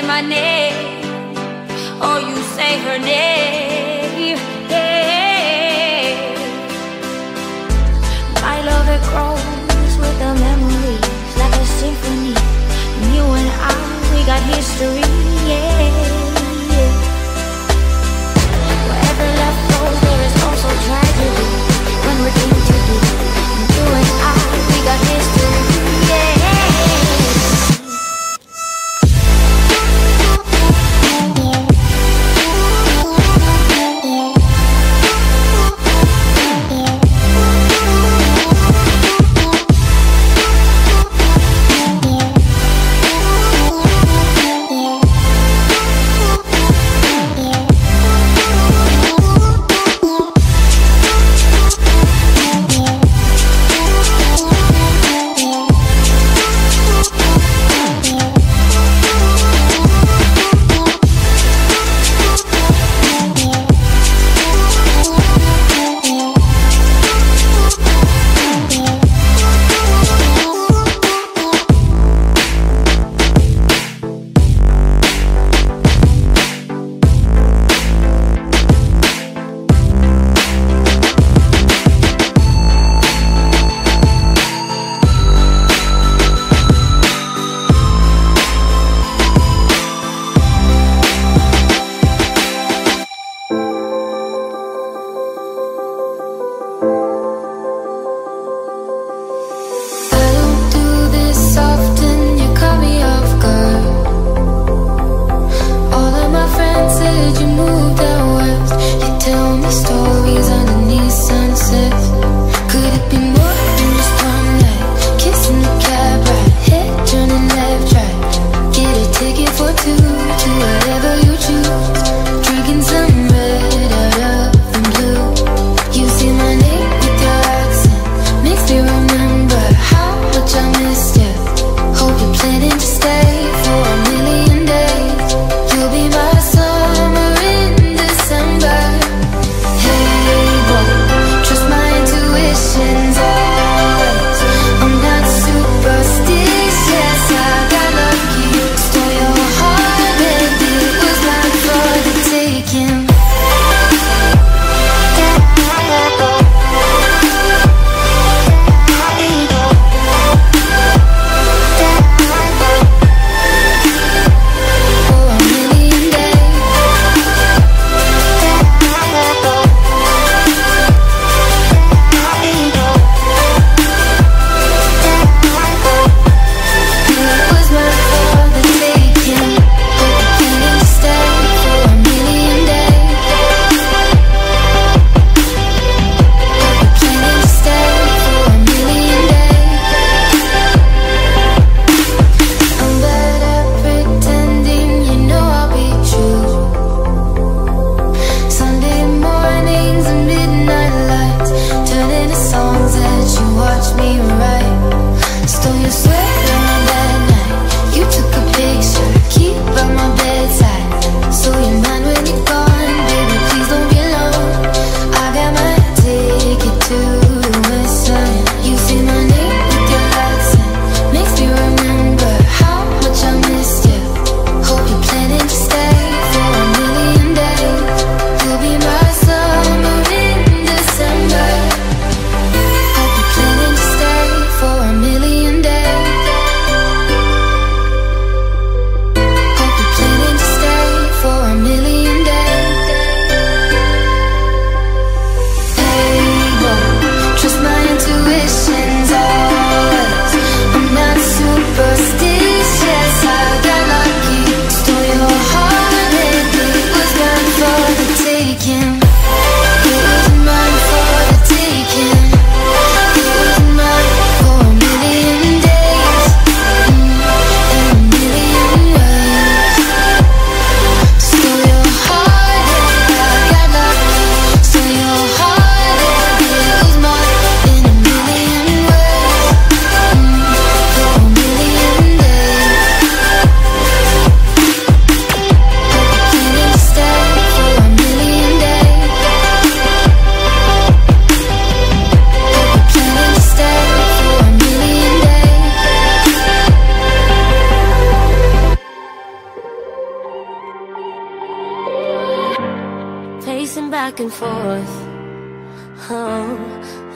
say my name, or you say her name. My love, it grows with the memories like a symphony. And you and I, we got history.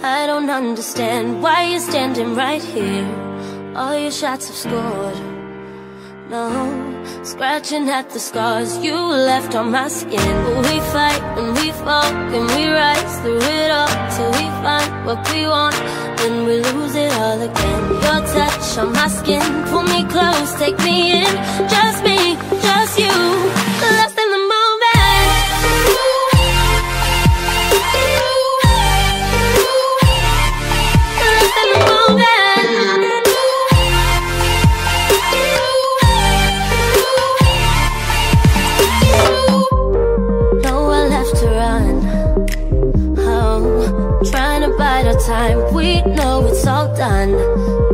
I don't understand why you're standing right here. All your shots have scored. No, scratching at the scars you left on my skin. We fight and we fall and we rise through it all till we find what we want. Then we lose it all again. Your touch on my skin, pull me close, take me to bide time. We know it's all done.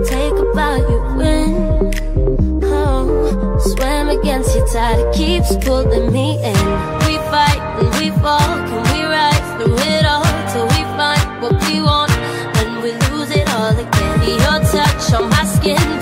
Take a bow, you win. Oh, swam against your tide. It keeps pulling me in. We fight and we fall. Can we rise through it all till we find what we want? Then we lose it all again. Your touch on my skin